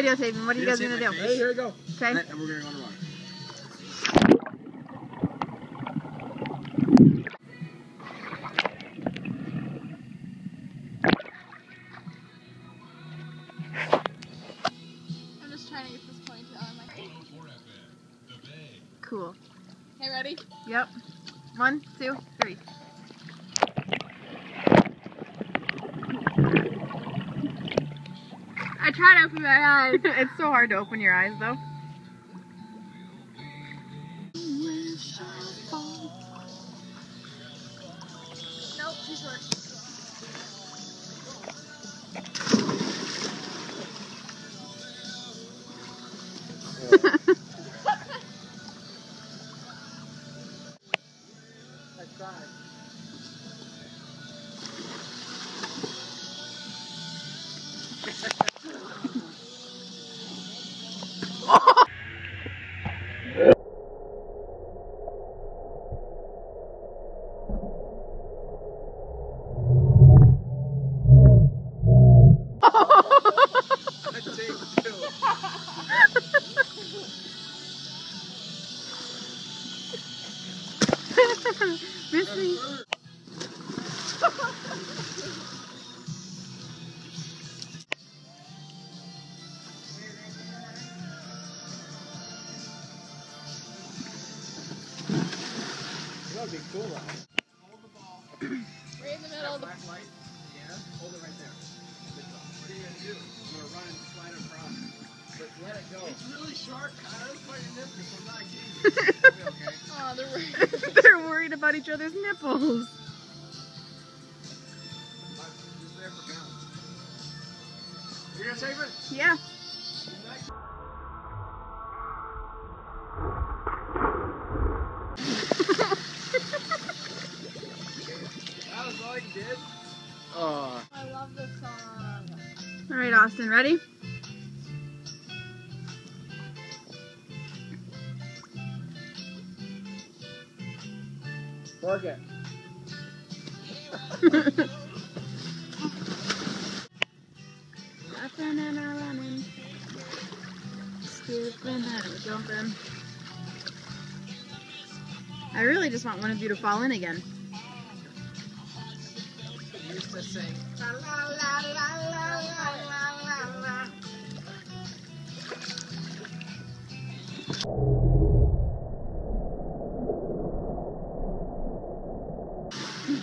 videotaping. What are you guys gonna do? Hey, here we go. Okay. And we're gonna go on the water. I'm just trying to get this ponytail on my Cool. Okay, ready? Yep. One, two, three. I tried to open my eyes. it's so hard to open your eyes though. nope, too short. I tried. The ball. Right in the middle of the Black light. Yeah. Hold it right there. What are you gonna do? I'm gonna run and slide across. But let it go. It's really sharp, Kyle. It's quite a nipple, I'm not kidding. It'll okay. Oh, they're worried about each other's nipples. Just there for balance. You're gonna save it? Yeah. That was all you did? Oh. I love this song. All right, Austin, ready? Work it. Laughing and a running, skipping and jumping. I really just want one of you to fall in again. You used to sing.